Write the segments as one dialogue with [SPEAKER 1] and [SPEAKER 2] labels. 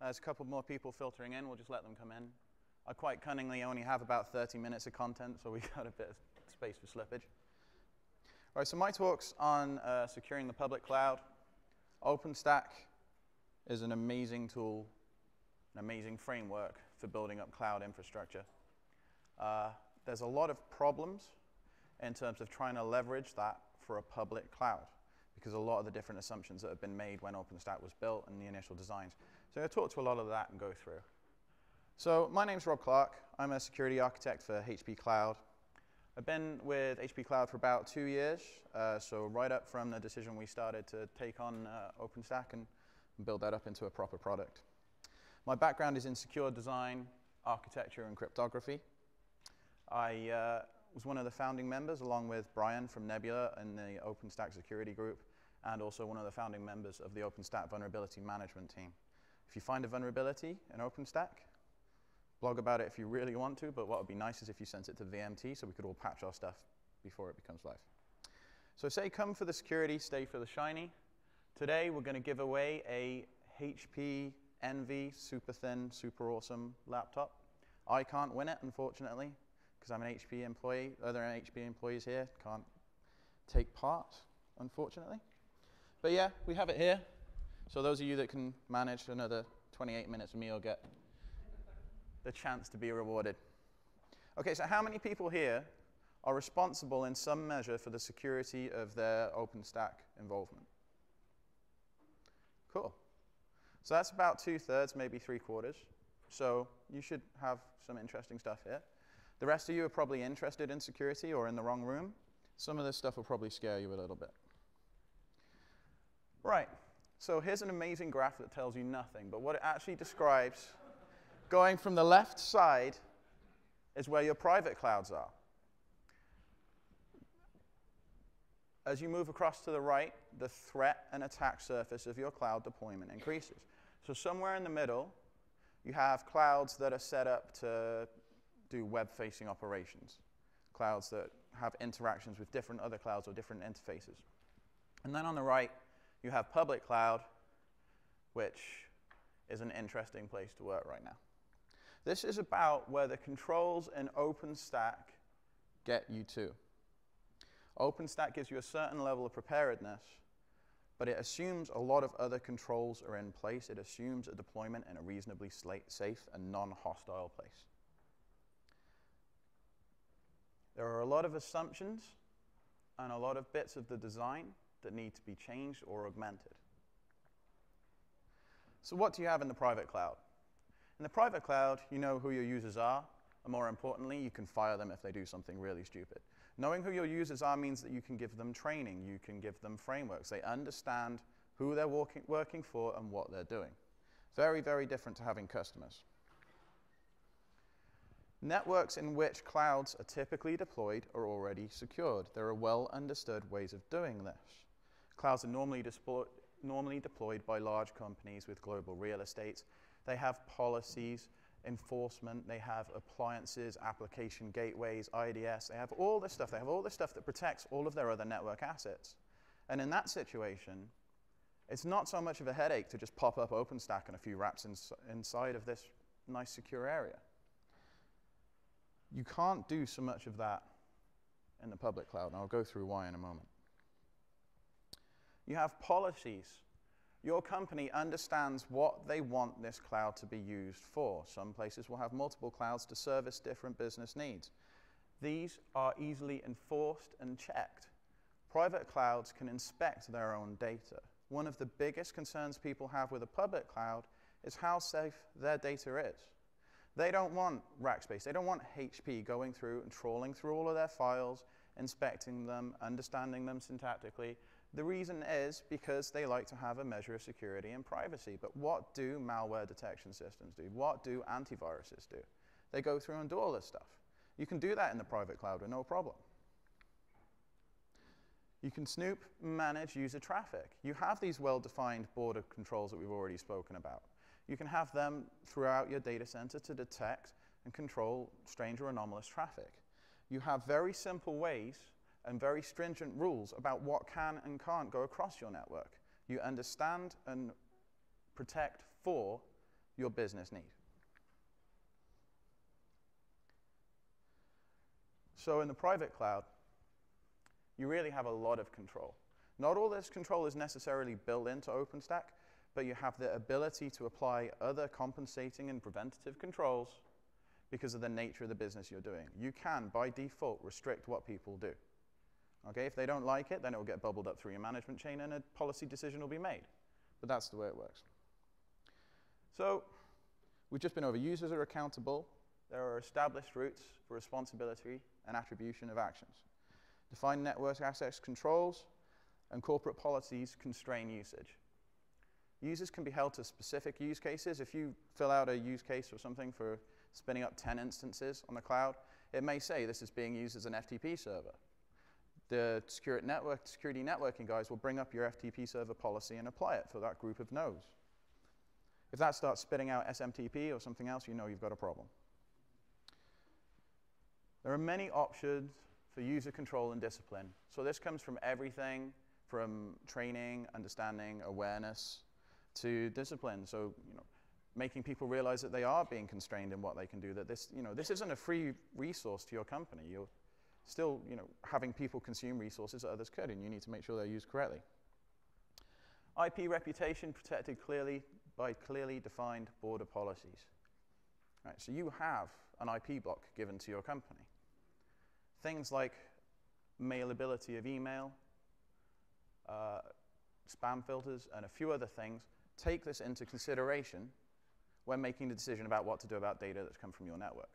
[SPEAKER 1] There's a couple more people filtering in. We'll just let them come in. I quite cunningly only have about 30 minutes of content, so we've got a bit of space for slippage. All right, so my talk's on uh, securing the public cloud. OpenStack is an amazing tool, an amazing framework for building up cloud infrastructure. Uh, there's a lot of problems in terms of trying to leverage that for a public cloud because a lot of the different assumptions that have been made when OpenStack was built and the initial designs. So I'll talk to a lot of that and go through. So my name's Rob Clark. I'm a security architect for HP Cloud. I've been with HP Cloud for about two years, uh, so right up from the decision we started to take on uh, OpenStack and, and build that up into a proper product. My background is in secure design, architecture, and cryptography. I uh, was one of the founding members, along with Brian from Nebula in the OpenStack security group, and also one of the founding members of the OpenStack vulnerability management team. If you find a vulnerability in OpenStack, blog about it if you really want to, but what would be nice is if you sent it to VMT so we could all patch our stuff before it becomes live. So say come for the security, stay for the shiny. Today we're going to give away a HP Envy super thin, super awesome laptop. I can't win it, unfortunately because I'm an HP employee. Other HP employees here can't take part, unfortunately. But yeah, we have it here. So those of you that can manage another 28 minutes of me will get the chance to be rewarded. Okay, so how many people here are responsible in some measure for the security of their OpenStack involvement? Cool. So that's about two thirds, maybe three quarters. So you should have some interesting stuff here. The rest of you are probably interested in security or in the wrong room. Some of this stuff will probably scare you a little bit. Right, so here's an amazing graph that tells you nothing, but what it actually describes, going from the left side is where your private clouds are. As you move across to the right, the threat and attack surface of your cloud deployment increases. So somewhere in the middle, you have clouds that are set up to do web-facing operations, clouds that have interactions with different other clouds or different interfaces. And then on the right, you have public cloud, which is an interesting place to work right now. This is about where the controls in OpenStack get you to. OpenStack gives you a certain level of preparedness, but it assumes a lot of other controls are in place. It assumes a deployment in a reasonably safe and non-hostile place. There are a lot of assumptions and a lot of bits of the design that need to be changed or augmented. So what do you have in the private cloud? In the private cloud, you know who your users are, and more importantly, you can fire them if they do something really stupid. Knowing who your users are means that you can give them training, you can give them frameworks. They understand who they're working, working for and what they're doing. Very, very different to having customers. Networks in which clouds are typically deployed are already secured. There are well understood ways of doing this. Clouds are normally, normally deployed by large companies with global real estates. They have policies, enforcement, they have appliances, application gateways, IDS, they have all this stuff. They have all this stuff that protects all of their other network assets. And in that situation, it's not so much of a headache to just pop up OpenStack and a few wraps ins inside of this nice secure area. You can't do so much of that in the public cloud, and I'll go through why in a moment. You have policies. Your company understands what they want this cloud to be used for. Some places will have multiple clouds to service different business needs. These are easily enforced and checked. Private clouds can inspect their own data. One of the biggest concerns people have with a public cloud is how safe their data is. They don't want Rackspace. They don't want HP going through and trawling through all of their files, inspecting them, understanding them syntactically. The reason is because they like to have a measure of security and privacy. But what do malware detection systems do? What do antiviruses do? They go through and do all this stuff. You can do that in the private cloud with no problem. You can snoop, manage user traffic. You have these well-defined border controls that we've already spoken about. You can have them throughout your data center to detect and control strange or anomalous traffic. You have very simple ways and very stringent rules about what can and can't go across your network. You understand and protect for your business need. So in the private cloud, you really have a lot of control. Not all this control is necessarily built into OpenStack, but you have the ability to apply other compensating and preventative controls because of the nature of the business you're doing. You can, by default, restrict what people do. Okay, if they don't like it, then it will get bubbled up through your management chain and a policy decision will be made. But that's the way it works. So we've just been over users are accountable. There are established routes for responsibility and attribution of actions. Defined network access controls and corporate policies constrain usage. Users can be held to specific use cases. If you fill out a use case or something for spinning up 10 instances on the cloud, it may say this is being used as an FTP server. The security, network, security networking guys will bring up your FTP server policy and apply it for that group of nodes. If that starts spitting out SMTP or something else, you know you've got a problem. There are many options for user control and discipline. So this comes from everything from training, understanding, awareness, to discipline. So, you know, making people realize that they are being constrained in what they can do, that this, you know, this isn't a free resource to your company. You're still, you know, having people consume resources that others could, and you need to make sure they're used correctly. IP reputation protected clearly by clearly defined border policies. Right, so you have an IP block given to your company. Things like mailability of email, uh, spam filters, and a few other things take this into consideration when making the decision about what to do about data that's come from your network.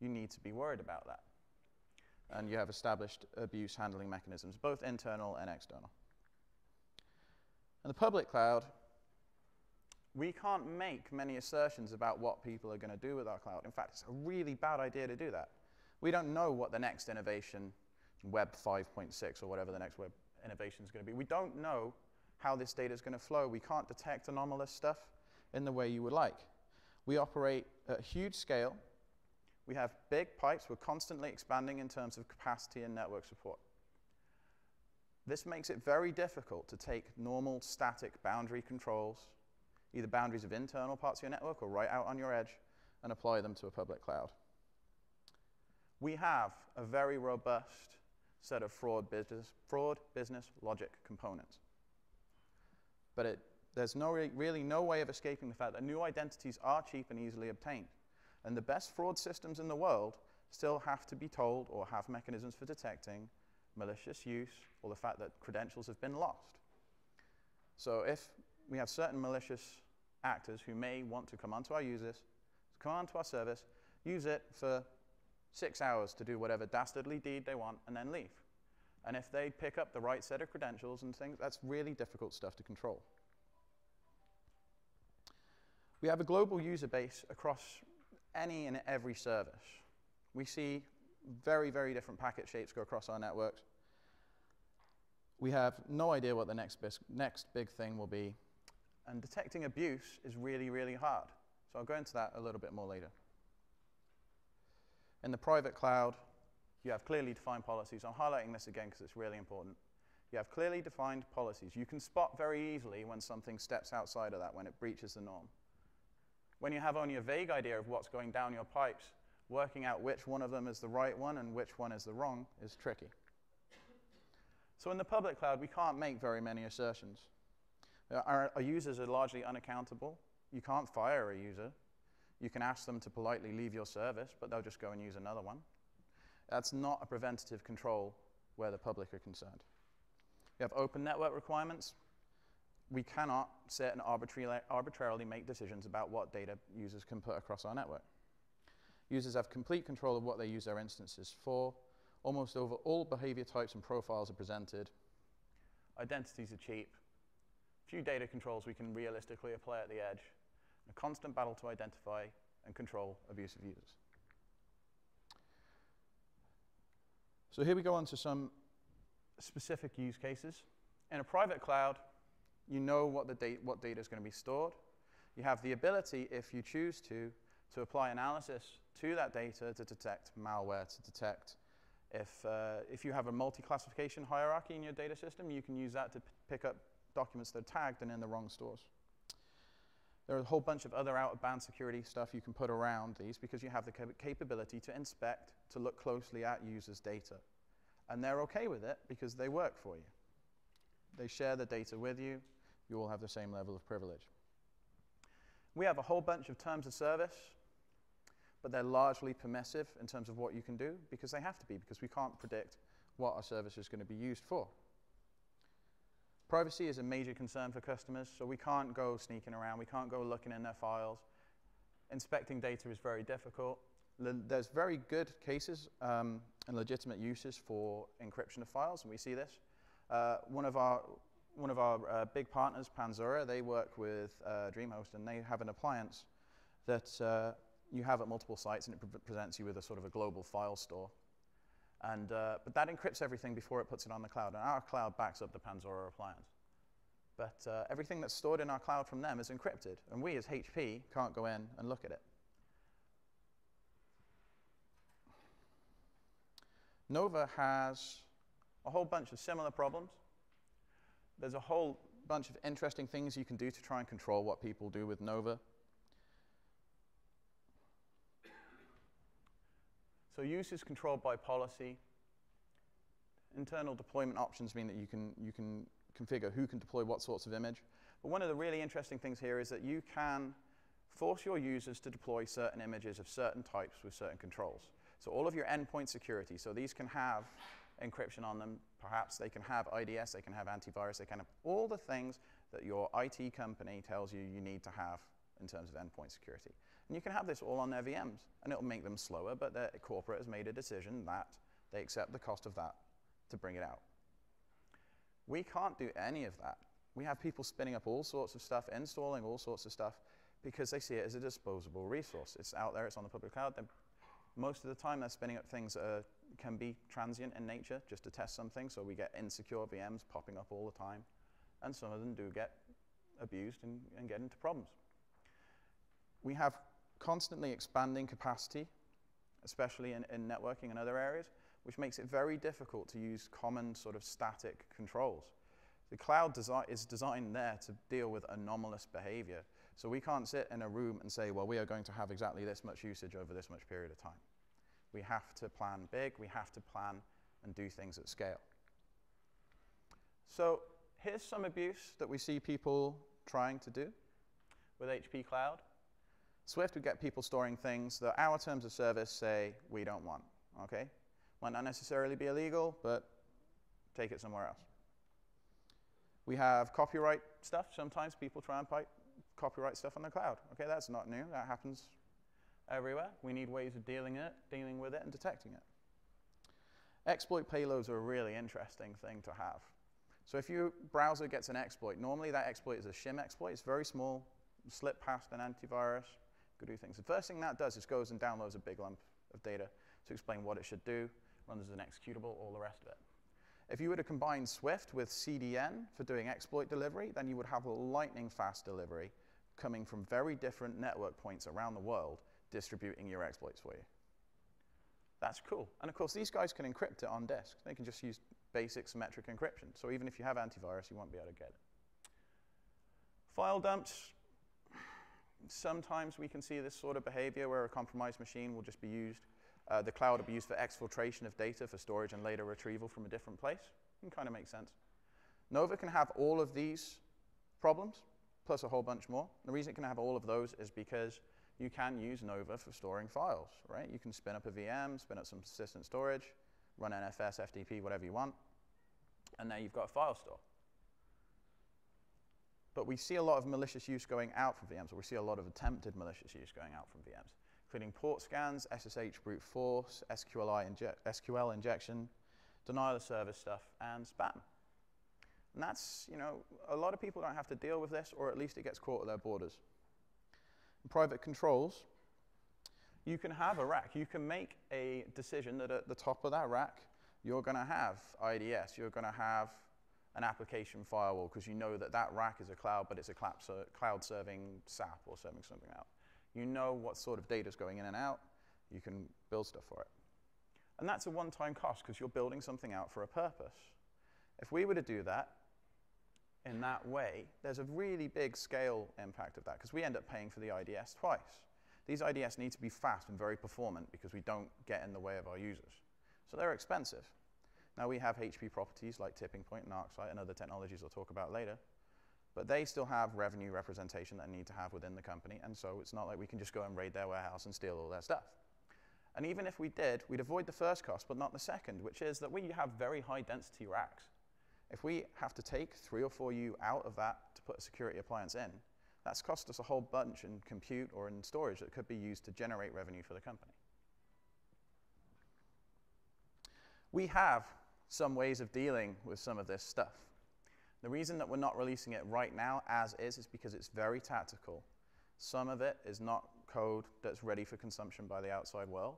[SPEAKER 1] You need to be worried about that. And you have established abuse handling mechanisms, both internal and external. In the public cloud, we can't make many assertions about what people are going to do with our cloud. In fact, it's a really bad idea to do that. We don't know what the next innovation, Web 5.6 or whatever the next web innovation is going to be. We don't know how this data is going to flow. We can't detect anomalous stuff in the way you would like. We operate at huge scale. We have big pipes. We're constantly expanding in terms of capacity and network support. This makes it very difficult to take normal static boundary controls, either boundaries of internal parts of your network or right out on your edge, and apply them to a public cloud. We have a very robust set of fraud business, fraud business logic components. But it, there's no re really no way of escaping the fact that new identities are cheap and easily obtained. And the best fraud systems in the world still have to be told or have mechanisms for detecting malicious use or the fact that credentials have been lost. So if we have certain malicious actors who may want to come onto our users, come onto our service, use it for six hours to do whatever dastardly deed they want, and then leave. And if they pick up the right set of credentials and things, that's really difficult stuff to control. We have a global user base across any and every service. We see very, very different packet shapes go across our networks. We have no idea what the next, next big thing will be. And detecting abuse is really, really hard. So I'll go into that a little bit more later. In the private cloud, you have clearly defined policies. I'm highlighting this again because it's really important. You have clearly defined policies. You can spot very easily when something steps outside of that, when it breaches the norm. When you have only a vague idea of what's going down your pipes, working out which one of them is the right one and which one is the wrong is tricky. So in the public cloud, we can't make very many assertions. Our, our users are largely unaccountable. You can't fire a user. You can ask them to politely leave your service, but they'll just go and use another one. That's not a preventative control where the public are concerned. We have open network requirements. We cannot sit and arbitrarily, arbitrarily make decisions about what data users can put across our network. Users have complete control of what they use their instances for. Almost over all behavior types and profiles are presented. Identities are cheap. Few data controls we can realistically apply at the edge. A constant battle to identify and control abusive users. So here we go on to some specific use cases. In a private cloud, you know what, the what data is going to be stored. You have the ability, if you choose to, to apply analysis to that data to detect malware, to detect if, uh, if you have a multi-classification hierarchy in your data system, you can use that to pick up documents that are tagged and in the wrong stores. There are a whole bunch of other out-of-band security stuff you can put around these because you have the cap capability to inspect, to look closely at users' data. And they're okay with it because they work for you. They share the data with you. You all have the same level of privilege. We have a whole bunch of terms of service, but they're largely permissive in terms of what you can do because they have to be, because we can't predict what our service is going to be used for. Privacy is a major concern for customers, so we can't go sneaking around, we can't go looking in their files. Inspecting data is very difficult. there's very good cases um, and legitimate uses for encryption of files, and we see this. Uh, one of our, one of our uh, big partners, Panzura, they work with uh, DreamHost, and they have an appliance that uh, you have at multiple sites, and it pre presents you with a sort of a global file store. And, uh, but that encrypts everything before it puts it on the cloud. And our cloud backs up the Panzura appliance. But uh, everything that's stored in our cloud from them is encrypted. And we, as HP, can't go in and look at it. Nova has a whole bunch of similar problems. There's a whole bunch of interesting things you can do to try and control what people do with Nova. So use is controlled by policy. Internal deployment options mean that you can, you can configure who can deploy what sorts of image. But one of the really interesting things here is that you can force your users to deploy certain images of certain types with certain controls. So all of your endpoint security, so these can have encryption on them, perhaps they can have IDS, they can have antivirus, they can have all the things that your IT company tells you you need to have in terms of endpoint security. And you can have this all on their VMs, and it'll make them slower, but the corporate has made a decision that they accept the cost of that to bring it out. We can't do any of that. We have people spinning up all sorts of stuff, installing all sorts of stuff, because they see it as a disposable resource. It's out there, it's on the public cloud. They're, most of the time, they're spinning up things that can be transient in nature, just to test something. So we get insecure VMs popping up all the time. And some of them do get abused and, and get into problems. We have constantly expanding capacity, especially in, in networking and other areas, which makes it very difficult to use common sort of static controls. The cloud desi is designed there to deal with anomalous behavior. So we can't sit in a room and say, well, we are going to have exactly this much usage over this much period of time. We have to plan big, we have to plan and do things at scale. So here's some abuse that we see people trying to do with HP Cloud. Swift would get people storing things that our terms of service say we don't want, okay? Might not necessarily be illegal, but take it somewhere else. We have copyright stuff. Sometimes people try and pipe copyright stuff on the cloud. Okay, that's not new. That happens everywhere. We need ways of dealing it, dealing with it, and detecting it. Exploit payloads are a really interesting thing to have. So if your browser gets an exploit, normally that exploit is a shim exploit. It's very small, slip past an antivirus, could do things. The first thing that does is goes and downloads a big lump of data to explain what it should do, runs as an executable, all the rest of it. If you were to combine Swift with CDN for doing exploit delivery, then you would have a lightning fast delivery coming from very different network points around the world distributing your exploits for you. That's cool. And of course, these guys can encrypt it on disk. They can just use basic symmetric encryption. So even if you have antivirus, you won't be able to get it. File dumps. Sometimes we can see this sort of behavior where a compromised machine will just be used. Uh, the cloud will be used for exfiltration of data for storage and later retrieval from a different place. It kind of makes sense. Nova can have all of these problems, plus a whole bunch more. The reason it can have all of those is because you can use Nova for storing files, right? You can spin up a VM, spin up some persistent storage, run NFS, FTP, whatever you want, and now you've got a file store. But we see a lot of malicious use going out from VMs, or we see a lot of attempted malicious use going out from VMs, including port scans, SSH brute force, SQLI inje SQL injection, denial of service stuff, and spam. And that's, you know, a lot of people don't have to deal with this, or at least it gets caught at their borders private controls, you can have a rack. You can make a decision that at the top of that rack, you're going to have IDS. You're going to have an application firewall because you know that that rack is a cloud, but it's a cloud serving SAP or serving something out. You know what sort of data is going in and out. You can build stuff for it. And that's a one-time cost because you're building something out for a purpose. If we were to do that, in that way, there's a really big scale impact of that because we end up paying for the IDS twice. These IDS need to be fast and very performant because we don't get in the way of our users. So they're expensive. Now we have HP properties like TippingPoint and ArcSight and other technologies I'll talk about later, but they still have revenue representation that need to have within the company, and so it's not like we can just go and raid their warehouse and steal all their stuff. And even if we did, we'd avoid the first cost, but not the second, which is that we have very high density racks. If we have to take three or four U out of that to put a security appliance in, that's cost us a whole bunch in compute or in storage that could be used to generate revenue for the company. We have some ways of dealing with some of this stuff. The reason that we're not releasing it right now as is is because it's very tactical. Some of it is not code that's ready for consumption by the outside world.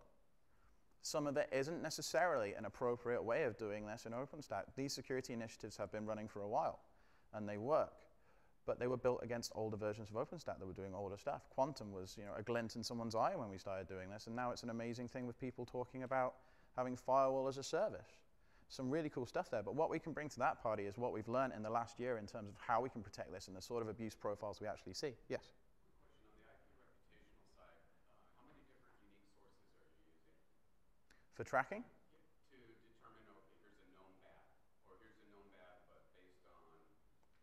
[SPEAKER 1] Some of it isn't necessarily an appropriate way of doing this in OpenStack. These security initiatives have been running for a while, and they work. But they were built against older versions of OpenStack that were doing older stuff. Quantum was you know, a glint in someone's eye when we started doing this, and now it's an amazing thing with people talking about having firewall as a service. Some really cool stuff there. But what we can bring to that party is what we've learned in the last year in terms of how we can protect this and the sort of abuse profiles we actually see. Yes? For tracking?
[SPEAKER 2] to determine, a known bad, or here's a known bad, but based on,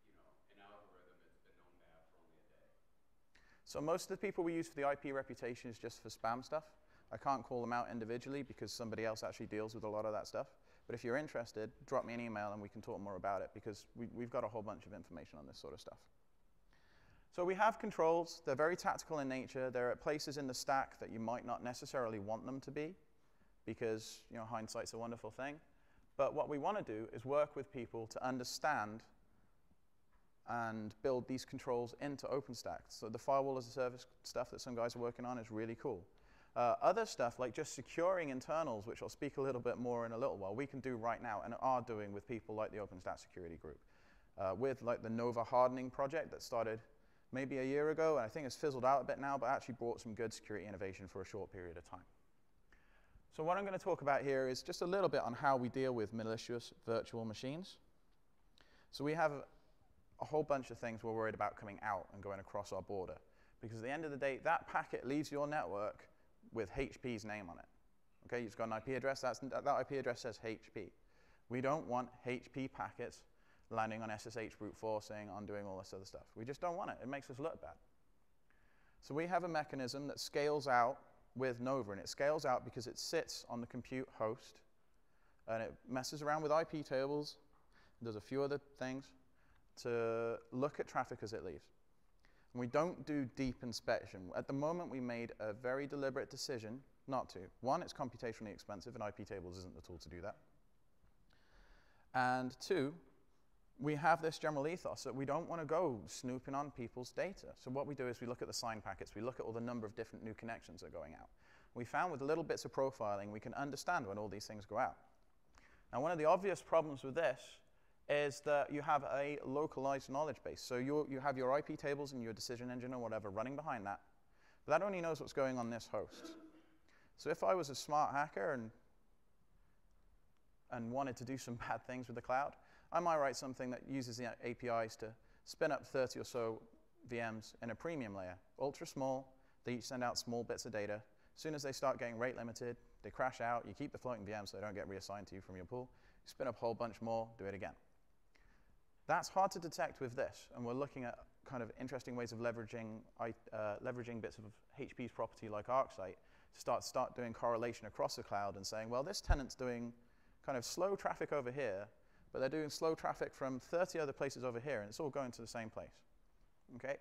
[SPEAKER 2] you know, an algorithm, it's been known bad for only a day.
[SPEAKER 1] So most of the people we use for the IP reputation is just for spam stuff. I can't call them out individually because somebody else actually deals with a lot of that stuff. But if you're interested, drop me an email and we can talk more about it because we, we've got a whole bunch of information on this sort of stuff. So we have controls. They're very tactical in nature. They're at places in the stack that you might not necessarily want them to be because you know, hindsight's a wonderful thing. But what we want to do is work with people to understand and build these controls into OpenStack. So the firewall as a service stuff that some guys are working on is really cool. Uh, other stuff like just securing internals, which I'll speak a little bit more in a little while, we can do right now and are doing with people like the OpenStack security group. Uh, with like the Nova hardening project that started maybe a year ago, and I think it's fizzled out a bit now, but actually brought some good security innovation for a short period of time. So what I'm going to talk about here is just a little bit on how we deal with malicious virtual machines. So we have a whole bunch of things we're worried about coming out and going across our border. Because at the end of the day, that packet leaves your network with HP's name on it. Okay, you've got an IP address, that's, that IP address says HP. We don't want HP packets landing on SSH brute forcing, on doing all this other stuff. We just don't want it. It makes us look bad. So we have a mechanism that scales out with Nova, and it scales out because it sits on the compute host, and it messes around with IP tables, does a few other things to look at traffic as it leaves. And we don't do deep inspection. At the moment, we made a very deliberate decision not to. One, it's computationally expensive, and IP tables isn't the tool to do that. And two, we have this general ethos that we don't want to go snooping on people's data. So what we do is we look at the SYN packets, we look at all the number of different new connections that are going out. We found with little bits of profiling, we can understand when all these things go out. Now, one of the obvious problems with this is that you have a localized knowledge base. So you, you have your IP tables and your decision engine or whatever running behind that, but that only knows what's going on this host. So if I was a smart hacker and, and wanted to do some bad things with the cloud, I might write something that uses the APIs to spin up 30 or so VMs in a premium layer, ultra small. They each send out small bits of data. As soon as they start getting rate limited, they crash out. You keep the floating VMs so they don't get reassigned to you from your pool. You spin up a whole bunch more, do it again. That's hard to detect with this, and we're looking at kind of interesting ways of leveraging, uh, leveraging bits of HP's property like ArcSight to start, start doing correlation across the cloud and saying, well, this tenant's doing kind of slow traffic over here, but they're doing slow traffic from 30 other places over here, and it's all going to the same place. Okay?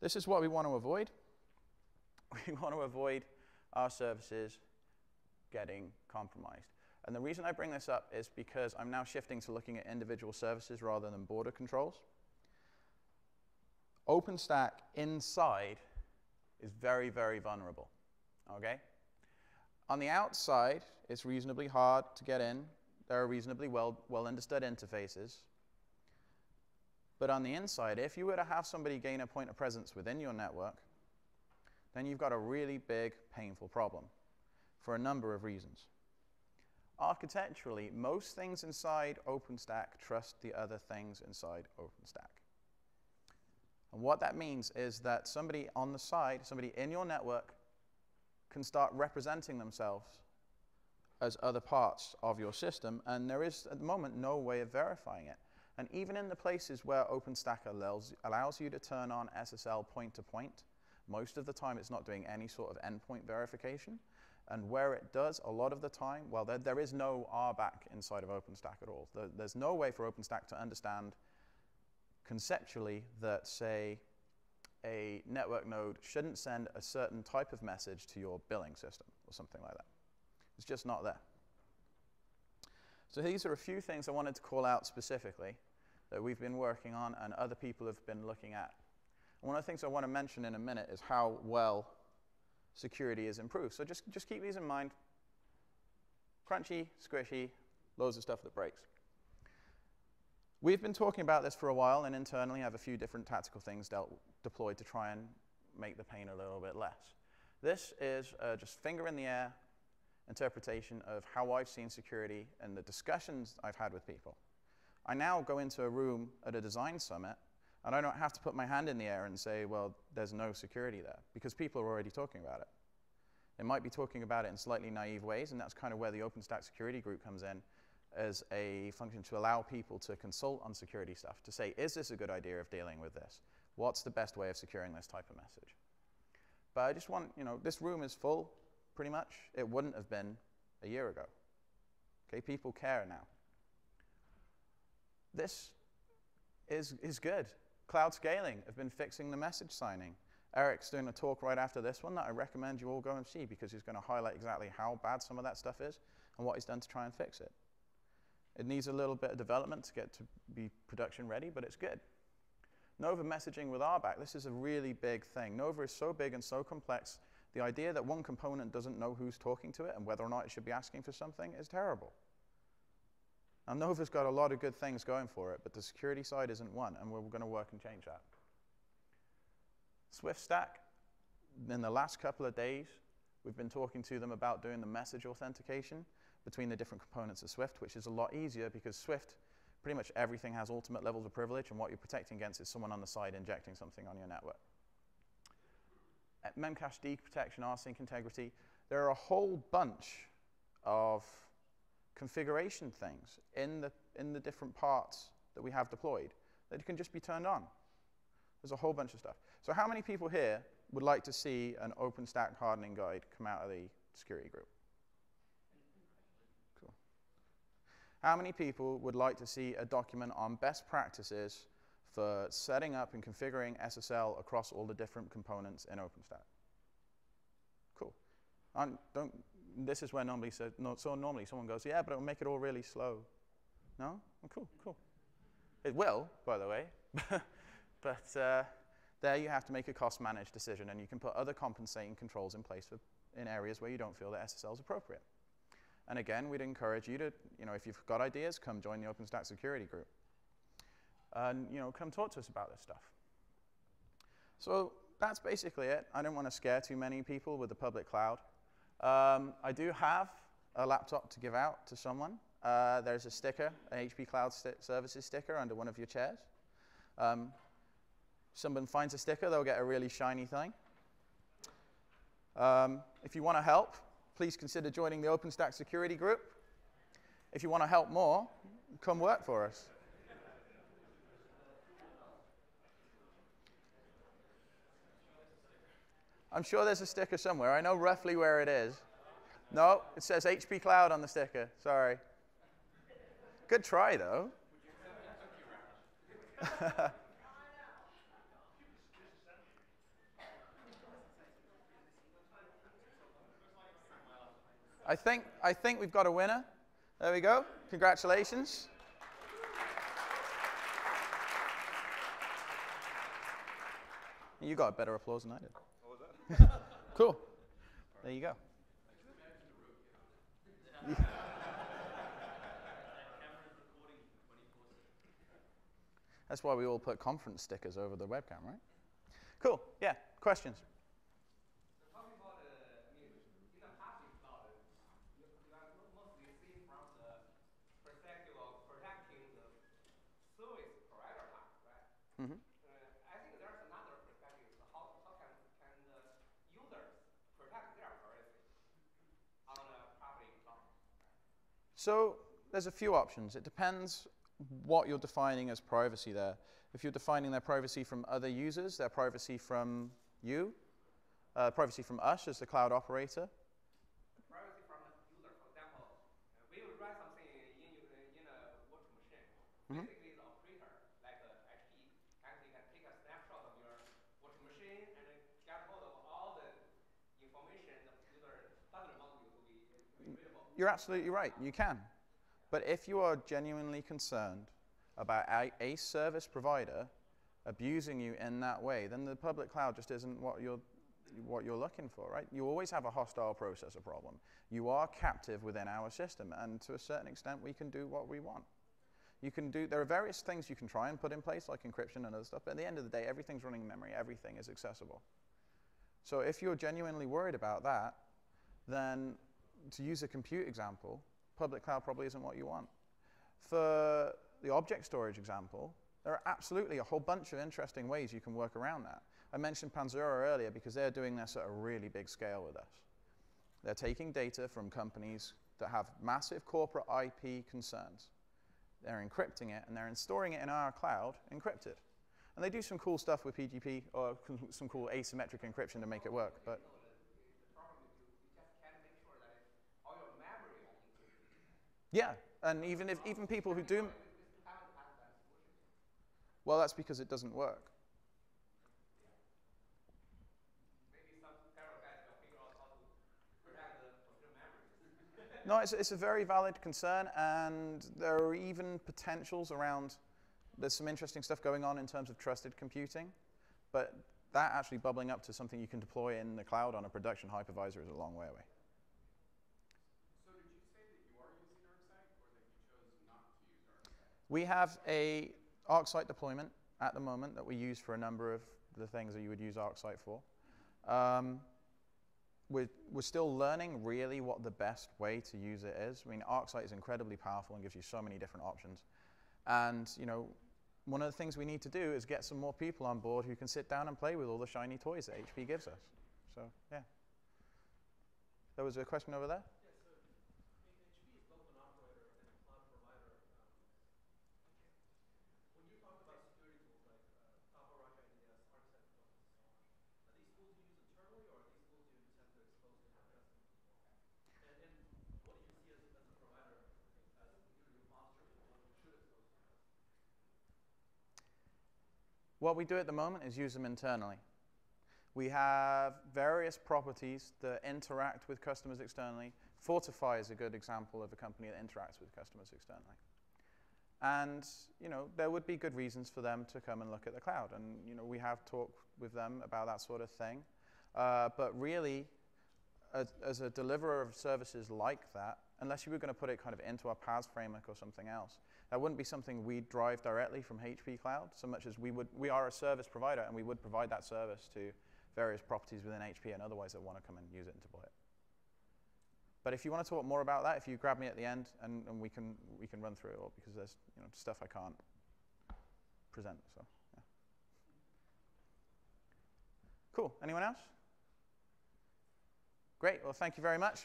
[SPEAKER 1] This is what we want to avoid. We want to avoid our services getting compromised. And the reason I bring this up is because I'm now shifting to looking at individual services rather than border controls. OpenStack inside is very, very vulnerable. Okay? On the outside, it's reasonably hard to get in there are reasonably well, well understood interfaces. But on the inside, if you were to have somebody gain a point of presence within your network, then you've got a really big, painful problem for a number of reasons. architecturally, most things inside OpenStack trust the other things inside OpenStack. And what that means is that somebody on the side, somebody in your network, can start representing themselves as other parts of your system, and there is at the moment no way of verifying it. And even in the places where OpenStack allows, allows you to turn on SSL point to point, most of the time it's not doing any sort of endpoint verification. And where it does, a lot of the time, well, there, there is no RBAC inside of OpenStack at all. There, there's no way for OpenStack to understand conceptually that, say, a network node shouldn't send a certain type of message to your billing system or something like that. It's just not there. So these are a few things I wanted to call out specifically that we've been working on and other people have been looking at. And one of the things I want to mention in a minute is how well security is improved. So just, just keep these in mind. Crunchy, squishy, loads of stuff that breaks. We've been talking about this for a while and internally have a few different tactical things dealt, deployed to try and make the pain a little bit less. This is uh, just finger in the air interpretation of how I've seen security and the discussions I've had with people. I now go into a room at a design summit and I don't have to put my hand in the air and say, well, there's no security there, because people are already talking about it. They might be talking about it in slightly naive ways, and that's kind of where the OpenStack security group comes in as a function to allow people to consult on security stuff, to say, is this a good idea of dealing with this? What's the best way of securing this type of message? But I just want, you know, this room is full, pretty much. It wouldn't have been a year ago. Okay, people care now. This is, is good. Cloudscaling have been fixing the message signing. Eric's doing a talk right after this one that I recommend you all go and see because he's going to highlight exactly how bad some of that stuff is and what he's done to try and fix it. It needs a little bit of development to get to be production ready, but it's good. Nova messaging with RBAC, this is a really big thing. Nova is so big and so complex, the idea that one component doesn't know who's talking to it and whether or not it should be asking for something is terrible. Now, Nova's got a lot of good things going for it, but the security side isn't one, and we're going to work and change that. SwiftStack, in the last couple of days, we've been talking to them about doing the message authentication between the different components of Swift, which is a lot easier because Swift, pretty much everything has ultimate levels of privilege, and what you're protecting against is someone on the side injecting something on your network. At Memcached protection, rsync integrity, there are a whole bunch of configuration things in the, in the different parts that we have deployed that can just be turned on. There's a whole bunch of stuff. So how many people here would like to see an OpenStack hardening guide come out of the security group? Cool. How many people would like to see a document on best practices for setting up and configuring SSL across all the different components in OpenStack? Cool. And don't this is where normally so, no, so normally someone goes, yeah, but it'll make it all really slow. No? Oh, cool, cool. It will, by the way. but uh, there you have to make a cost managed decision, and you can put other compensating controls in place for, in areas where you don't feel that SSL is appropriate. And again, we'd encourage you to, you know, if you've got ideas, come join the OpenStack security group. And, you know, come talk to us about this stuff. So that's basically it. I don't want to scare too many people with the public cloud. Um, I do have a laptop to give out to someone. Uh, there's a sticker, an HP Cloud Services sticker under one of your chairs. Um, someone finds a sticker, they'll get a really shiny thing. Um, if you want to help, please consider joining the OpenStack security group. If you want to help more, come work for us. I'm sure there's a sticker somewhere. I know roughly where it is. No, it says HP Cloud on the sticker. Sorry. Good try, though. I think, I think we've got a winner. There we go. Congratulations. You got better applause than I did. Cool. There you go. That's why we all put conference stickers over the webcam, right? Cool. Yeah. Questions? So there's a few options. It depends what you're defining as privacy there. If you're defining their privacy from other users, their privacy from you, uh, privacy from us as the cloud operator.
[SPEAKER 3] Privacy from the user, for example, uh, we will run something in, in, in a virtual machine.
[SPEAKER 1] Mhm.
[SPEAKER 3] Basically, the operator, like uh, HP, actually can take a snapshot of your virtual machine and then get hold of all the information the user doesn't want you to be available.
[SPEAKER 1] You're absolutely right, you can. But if you are genuinely concerned about a, a service provider abusing you in that way, then the public cloud just isn't what you're, what you're looking for, right? You always have a hostile processor problem. You are captive within our system, and to a certain extent, we can do what we want. You can do, there are various things you can try and put in place, like encryption and other stuff, but at the end of the day, everything's running in memory, everything is accessible. So if you're genuinely worried about that, then to use a compute example, public cloud probably isn't what you want. For the object storage example, there are absolutely a whole bunch of interesting ways you can work around that. I mentioned Panzura earlier because they're doing this at a really big scale with us. They're taking data from companies that have massive corporate IP concerns. They're encrypting it and they're storing it in our cloud encrypted. And they do some cool stuff with PGP or some cool asymmetric encryption to make it work. But
[SPEAKER 3] The problem is you, you just can't make sure that all your memory are encrypted.
[SPEAKER 1] Yeah, and even if even people who do. Well, that's because it doesn't work. No, it's, it's a very valid concern, and there are even potentials around. There's some interesting stuff going on in terms of trusted computing, but that actually bubbling up to something you can deploy in the cloud on a production hypervisor is a long way away.
[SPEAKER 2] So did you say that you are using ArcSight or that you chose not to use ArcSight?
[SPEAKER 1] We have a ArcSight deployment at the moment that we use for a number of the things that you would use ArcSight for. Um, we're, we're still learning really what the best way to use it is. I mean, ArcSight is incredibly powerful and gives you so many different options. And, you know, one of the things we need to do is get some more people on board who can sit down and play with all the shiny toys that HP gives us. So, yeah. There was a question over there?
[SPEAKER 4] HP is both an operator and a cloud provider. Um, when you talk about security tools like uh, TopRock IDS, ArcSight Plus, and so on, are these tools you use internally or are these tools you just have to expose to your customers as well? And, and what do you see as, as a provider as your posture for what you should expose to your customers?
[SPEAKER 1] What we do at the moment is use them internally. We have various properties that interact with customers externally. Fortify is a good example of a company that interacts with customers externally. And you know, there would be good reasons for them to come and look at the cloud. And you know, we have talked with them about that sort of thing. Uh, but really, as, as a deliverer of services like that, unless you were going to put it kind of into our PaaS framework or something else, that wouldn't be something we drive directly from HP Cloud, so much as we would. We are a service provider, and we would provide that service to various properties within HP and otherwise that want to come and use it and deploy it. But if you want to talk more about that, if you grab me at the end, and, and we can we can run through it all because there's you know stuff I can't present. So yeah. Cool. Anyone else? Great. Well, thank you very much.